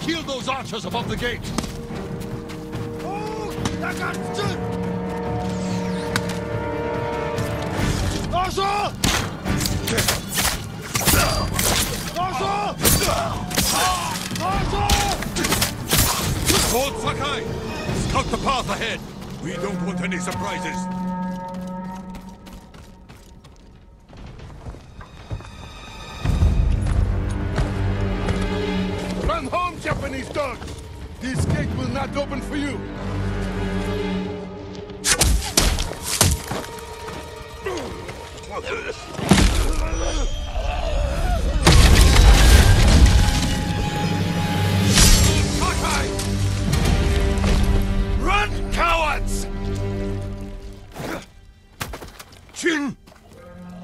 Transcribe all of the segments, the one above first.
Kill those archers above the gate. Oh, I got Jin! Archer! Archer! Archer! Sakai! Scout the path ahead! We don't want any surprises! Japanese dogs! This gate will not open for you! Run, cowards!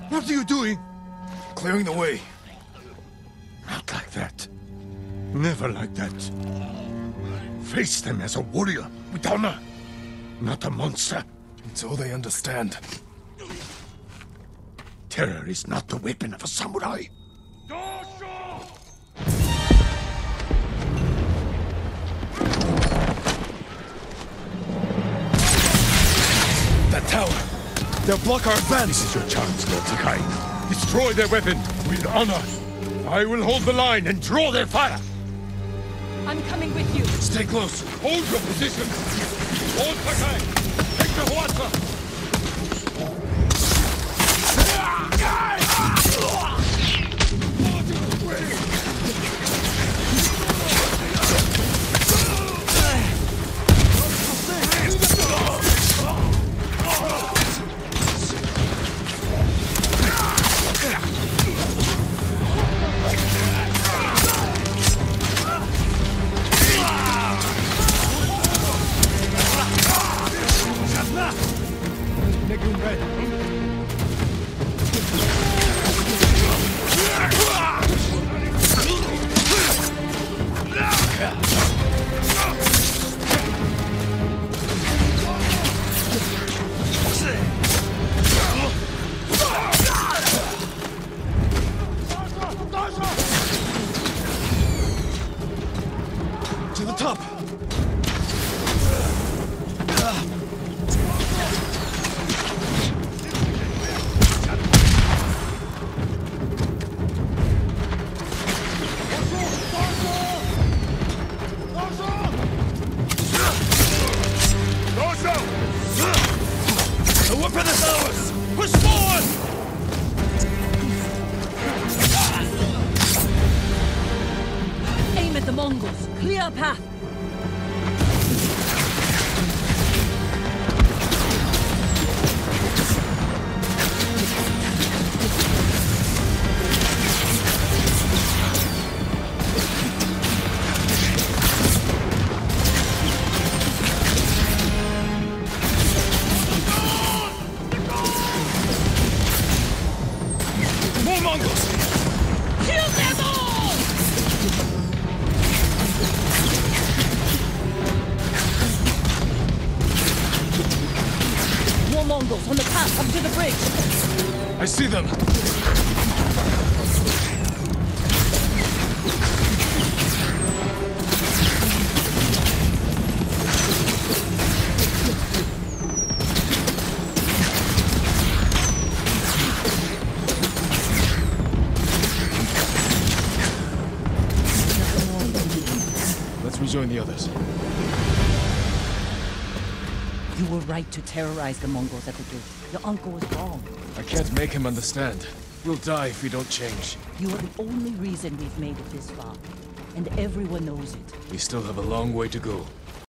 What are you doing? Clearing the way. Never like that. Face them as a warrior with honor, not a monster. It's all they understand. Terror is not the weapon of a samurai. That tower! They'll block our advance! This is your chance, Lord Sakai. Destroy their weapon with honor. I will hold the line and draw their fire. I'm coming with you. Stay close! Hold your position. Lord Sakai, take the Hwacha. Push forward! Aim at the Mongols. Clear path. On the path up to the bridge. I see them! Let's rejoin the others. You were right to terrorize the Mongols at the gate. Your uncle was wrong. I can't make him understand. We'll die if we don't change. You are the only reason we've made it this far. And everyone knows it. We still have a long way to go.